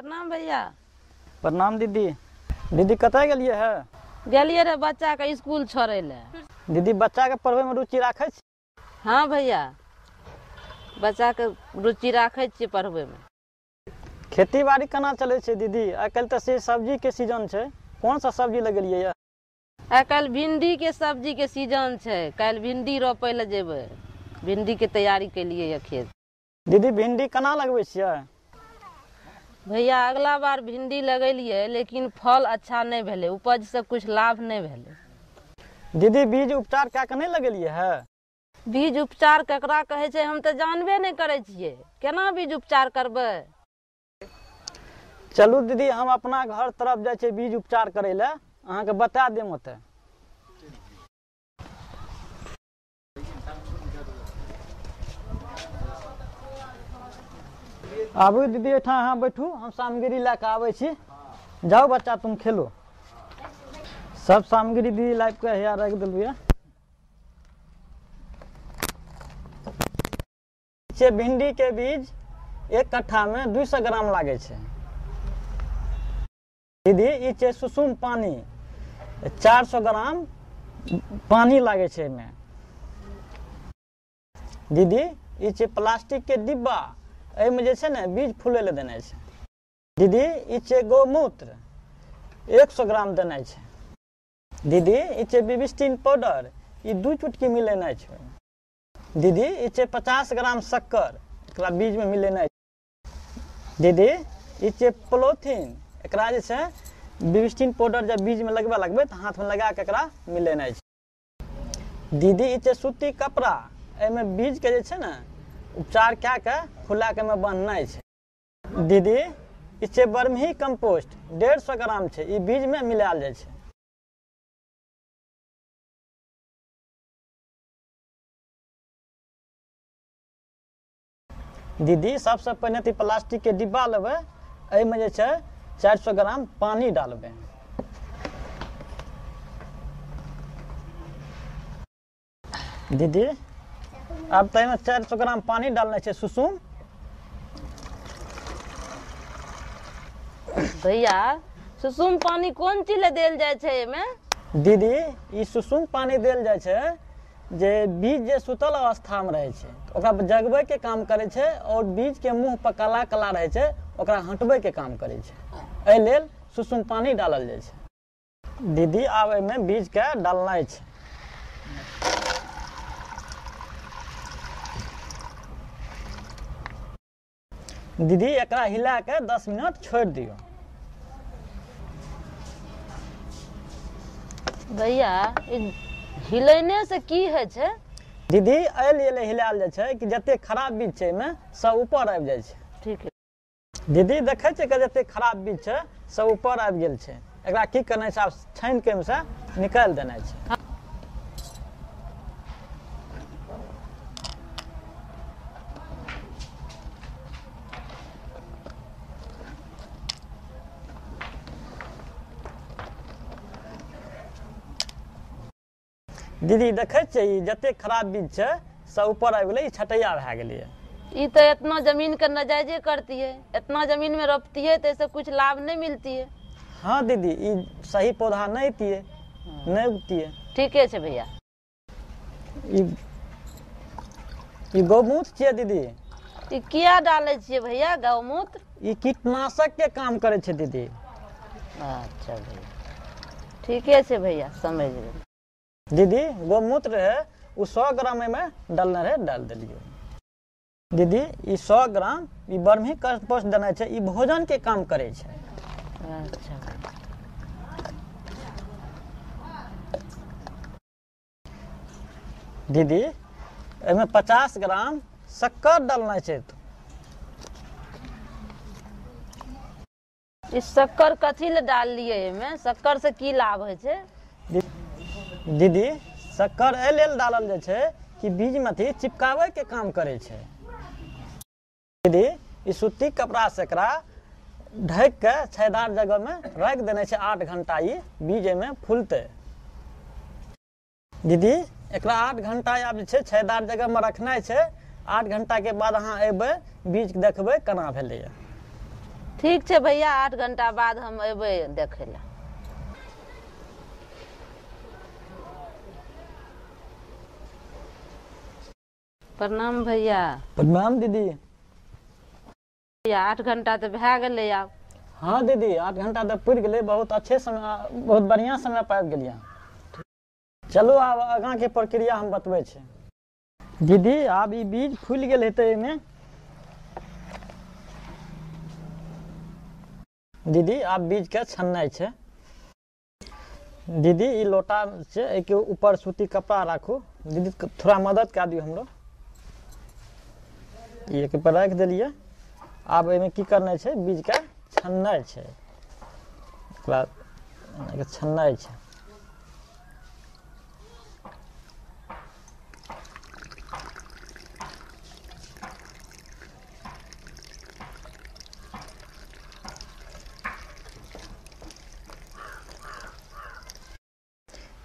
प्रणाम भैया। प्रणाम दीदी। दीदी कतय गेलियै है? गेलियै रे बच्चाके स्कूल छोड़ै लए। दीदी बच्चाके पढ़बैमे रुचि राखै छी? हाँ भैया बच्चाके रुचि राखै छियै पढ़बैमे। खेती बाड़ी केना चलै छै दीदी? आइ काल्हि तऽ से सब्जीके सीज़न छै। कोन सा सब्ज़ी लगेलियै यऽ आइ काल्हि सब्ज़ी के सीज़न छै। काल्हि भिंडी रोपै लए जेबै। भिंडीके तैयारी केलियै यऽ खेत। दीदी भिंडी केना लगबै छियै? भैया अगला बार भिंडी लगेलिए लेकिन फल अच्छा नहीं भेलै उपज से कुछ लाभ नहीं भेलै। दीदी बीज उपचार क्या कऽ नहि लगेलियै है? बीज उपचार ककरा कहै छै हम तो जानबे नहीं करे छियै। केना बीज उपचार करबै? चलू दीदी हम अपना घर तरफ़ छियै बीज उपचार करै लए। अहाँके बता देम ओतऽ आबू दीदी एहिठाम अहाँ बैठू, हम सामग्री लए कऽ आबै छी। जाओ बच्चा, तुम खेलो। सब सामग्री दीदी लाइब के हिया राखि देलू यऽ भिंडी के बीज एक कट्ठा में दू सौ ग्राम लागे छै। दीदी, ई छै सुसुम पानी। चार सौ ग्राम पानी लागे छै एहिमे। दीदी, ई छै प्लास्टिक के डिब्बा। एहिमे जे बीज फूलै देने छै। दीदी, ई गौमूत्र एक सौ ग्राम देने छै। दीदी, ई छै बिबिस्टिन पाउडर। ई दू चुटकी मिलेनाइ छै। दीदी, ई पचास ग्राम शक्कर। एकरा बीजमे मिलेनाइ छै। दीदी, ई पोलोथीन। एकरा जे छै, बिबिस्टिन पाउडर जब बीजमे लगबे लगबै तऽ हाथमे लगा कऽ एकरा मिलेनाइ छै। दीदी, ई सूती कपड़ा। एहिमे बीजके जे छै ने उपचार कए कऽ फुला कऽ एहिमे बान्हनाइ छै। दीदी, ई छै बर्मी कंपोस्ट डेढ़ सौ ग्राम छै। ई बीजमे मिलायल जाइ छै। दीदी, सबसे पहिने तऽ ई प्लास्टिक के डिब्बा लेबै। एहिमे जे छै, चारि ग्राम पानी डालबै। दीदी अब तऽ एहिमे चारि सौ ग्राम पानी डालनाइ छै सुसुम। भैया सुसुम पानी कोन चीज़ लए देल जाइ छै एहिमे? दीदी ई सुसुम पानी देल जाइ छै जे बीज जे सुतल अवस्थामे रहै छै ओकरा जगबैके काम करै छै आओर बीजके मुँह पर कला काला रहै छै ओकरा हटबैके काम करै छै। एहि लेल सुसुम पानी डालल जाइ छै। दीदी आब एहिमे बीजके डालनाइ छै। दीदी एकरा हिला के 10 मिनट छोड़ दियौ। भैया हिलेने से की होइ छै? दीदी एहि लेल हिलायल जाइ छै कि जतेक खराब बीज छै एहिमे सब ऊपर आबि जाइ छै। ठीक है। दीदी देखै छै कि जतेक खराब बीज छै सब ऊपर आबि गेल छै। एकरा की करनाइ छै? आब छानि के से निकालि देनाइ छै। दीदी देखै छियै ई जतेक खराब बीज छै सब ऊपर आबि गेलै ई छटैया भए गेलै ई तो इतना ज़मीन के नजायजे करती है इतना ज़मीन में रोपती है तो इससे कुछ लाभ नहीं मिलती है हाँ दीदी ई सही पौधा नहीं तिए नहि उगतिए ठीके छै भैया। ई ई गौमूत्र छियै दीदी? ई किया डालै छियै भैया गौमूत्र ई कीटनाशक के काम करै छै दीदी। अच्छा भैया। ठीके छै भैया समझ गेली दीदी गौमूत्र रहै ओ सौ ग्राम एहिमे डालने रहै डाल देलियै। दीदी ई सौ ग्राम ई बर्मी कंपोस्ट देनाइ छै ई भोजन के काम करै छै। अच्छा। दीदी एहिमे पचास ग्राम शक्कर डालनाइ छै ई शक्कर कथी ले डाललियै एहिमे शक्कर से की लाभ होइ छै? दी- दीदी, शक्कर एहि लेल डालल जाइ छै कि बीजमे अथी चिपकाबै के काम करै छै। दीदी, ई सूती कपड़ा से एकरा ढकि के छायेदार जगह में राखि देने छै आठ घंटा, ई बीज एहिमे फूलतै। दीदी, एकरा आठ घंटा आब जे छै छायेदार जगह में रखनाइ छै, आठ घंटा के बाद अहाँ अयबै बीज देखबै केना भेलैया ठीक छै भैया, आठ घंटा बाद हम अयबै देखै प्रणाम भैया। प्रणाम दीदी। आठ घंटा तऽ भए गेलै आब। हाँ दीदी आठ घंटा तऽ पुरि गेलै बहुत अच्छे समय बहुत बढ़िया समय पर आबि गेलियै चलू आब आगाँके प्रक्रिया हम बतबै छी। दीदी आब ई बीज फूलि गेल हेतै एहिमे। दीदी आब बीजके छननाइ छै। दीदी ई लोटा छै एहिके ऊपर सूती कपड़ा राखू। दीदी थोड़ा मदद कए दियौ हमरो। एक पर राखि देलियै आब एहिमे की करनाइ छै? बीजके छननाइ छै। ओकरा छननाइ छै।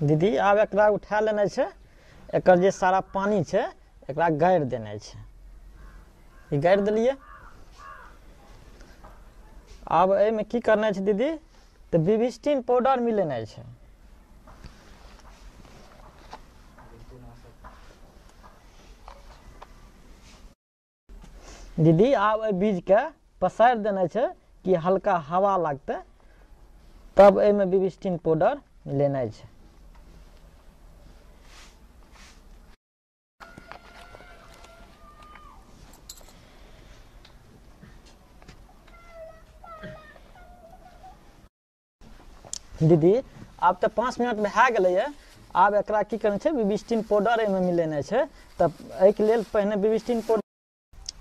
दीदी, आब एकरा उठा लेनाइ छै। एकर जे सारा पानी छै, एकरा गाड़ि देनाइ छै। ई गाड़ि देलियै आब एहिमे की करनाइ छै दीदी? तऽ बिबिस्टिन पाउडर मिलेनाइ छै। दीदी, आब एहि बीजके पसारि देनाइ छै कि हल्का हवा लागतै, तब एहिमे बिबिस्टिन पाउडर मिलेनाइ छै। दीदी आब तऽ पाँच मिनट भए गेलैए आब एकरा की करना छै पाउडर एहिमे मिलेनाइ छै। तऽ एहिके लेल पहिने बिबिस्टिन पाउडर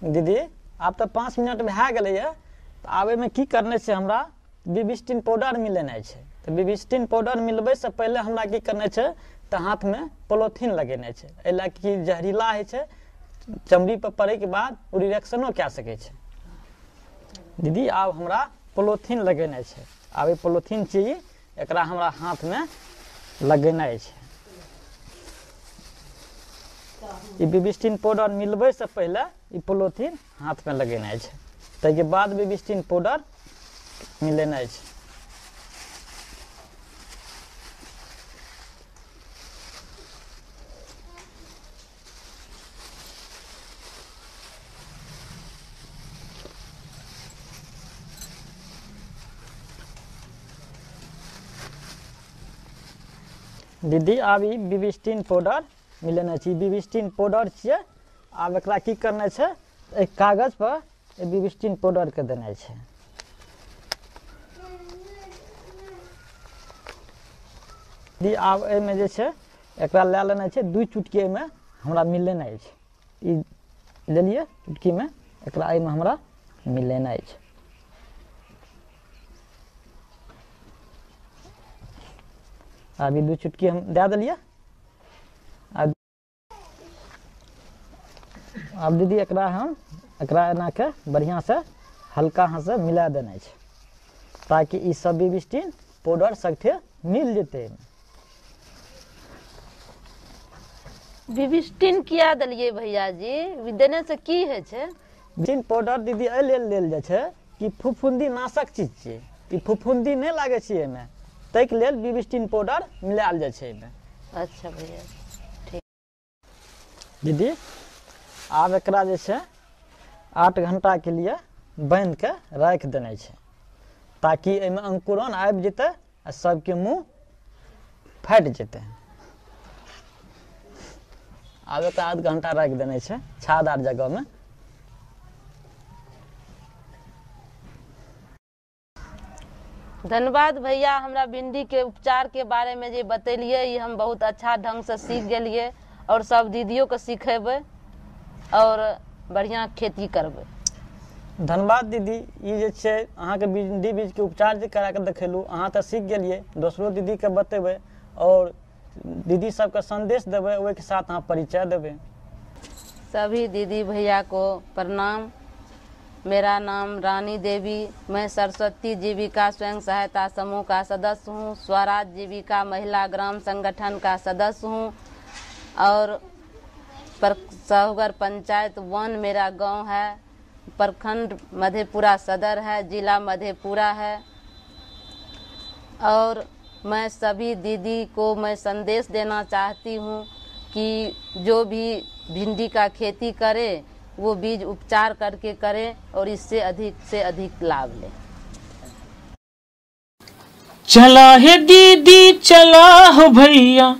दीदी आब तऽ पाँच मिनट भए तऽ आब एहिमे की करनाइ छै हमरा? बिबिस्टिन पाउडर मिलेनाइ छै। तऽ बिबिस्टिन पाउडर मिलबैसँ पहिले हमरा की करनाइ छै तऽ हाथमे पोलोथीन लगेनाइ छै। एहि कि जहरीला छै चमड़ी पर पड़ैके बाद ओ रिएक्शनो कए दीदी आब हमरा पोलोथीन लगेनाइ छै। आब पोलोथीन ई, एकरा हमरा हाथमे लगेनाइ छै। ई बिबिस्टिन पाउडर मिलबैसँ पहिले ई पोलोथीन हाथमे लगेनाइ छै। ताहिके बाद बिबिस्टिन पाउडर मिलेनाइ छै। दीदी आब ई पाउडर मिलेनाइ छै। पाउडर छियै, आब एकरा की करनाइ छै? एक कागज़ पर ई बिबिस्टिन पाउडरके देनाइ छै। दीदी, आब एहिमे जे छै, एकरा लए लेनाइ छै, दू चुटकी एहिमे हमरा मिलेनाइ छै। ई लेलियै चुटकीमे हमरा मिलेनाइ छै। अभी दू चुटकी हम देलियै आब आब दीदी एकरा हम एकरा एना के बढ़िआँ से हल्का हाथसँ मिला देनाइ छै ताकि ई सब बिबिस्टिन पाउडर सगठे मिल जेतै। बिबिस्टिन किया देलियै भैया जी देने से की होइ छै? बिबिस्टिन पाउडर दीदी एहि लेल लेल जाइ छै कि फुफुंदी नाशक चीज़ छियै ई फुफुंदी नहि लागै छै एहिमे। ताहिके लेल बिबिस्टिन पाउडर मिलायल जाइ छै एहिमे। अच्छा भैया दीदी आब एकरा जे छै आठ लिए बान्हि के राखि देनाइ छै ताकि एहिमे अंकुरन आबि जेतै आ सबके मुँह फाटि जेतै। आब एकरा आध घंटा राखि देनाइ छै छादार जगहमे। धन्यवाद भैया हमरा भिंडी के उपचार के बारे में जे बतेलियै ई हम बहुत अच्छा ढंग से सीख गेलियै और सब दीदियों के सिखेबै और बढ़िया खेती करबै। धन्यवाद दीदी ये जे छै अहाँके भिंडी बीजके उपचार जे करा कऽ देखेलहुँ अहाँ तऽ सीख गेलियै दोसरो दीदी के बतेबै और दीदी सबके संदेश देबै ओहिके साथ अहाँ परिचय देबै। सभी दीदी भैया को प्रणाम। मेरा नाम रानी देवी। मैं सरस्वती जीविका स्वयं सहायता समूह का सदस्य हूँ। स्वराज जीविका महिला ग्राम संगठन का सदस्य हूँ। और साहूगर पंचायत वन मेरा गाँव है। प्रखंड मधेपुरा सदर है, जिला मधेपुरा है। और मैं सभी दीदी को मैं संदेश देना चाहती हूँ कि जो भी भिंडी का खेती करे वो बीज उपचार करके करे और इससे अधिक से अधिक लाभ ले। चला है दीदी, चला हो भैया।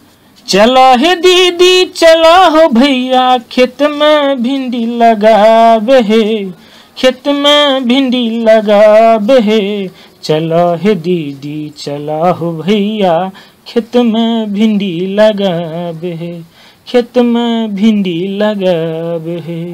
चला है दीदी, चला हो भैया। खेत में भिंडी लगावे है। खेत में भिंडी लगावे है। चला है दीदी, चला हो भैया। खेत में भिंडी लगावे खेत में भिंडी लगाब है।